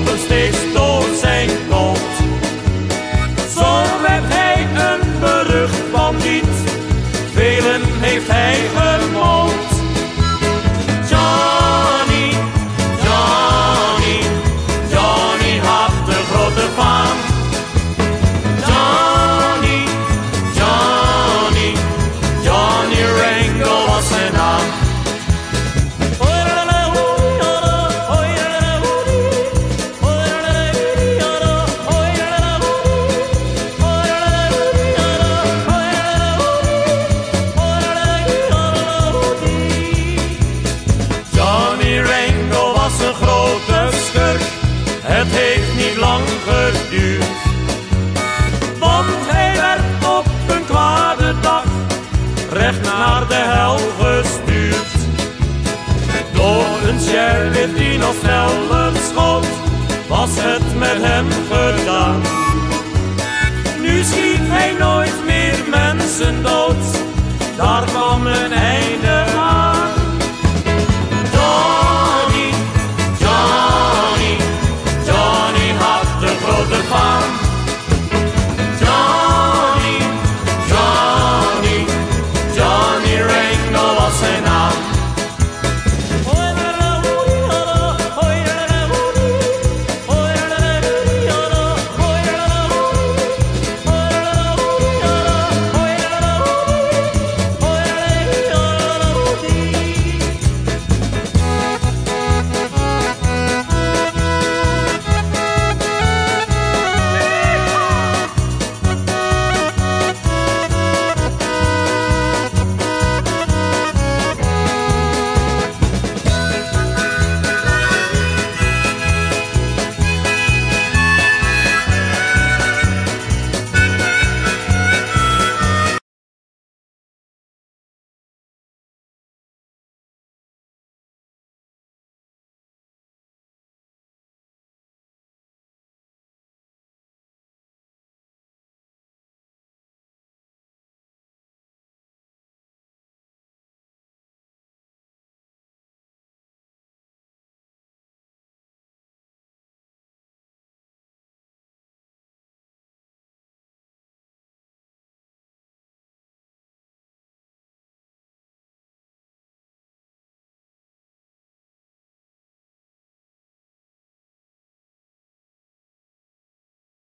open states het heeft niet lang geduurd. Want hij werd op een kwade dag recht naar de hel gestuurd. Door een sheriff die nog snel schoot, was het met hem gedaan. say now.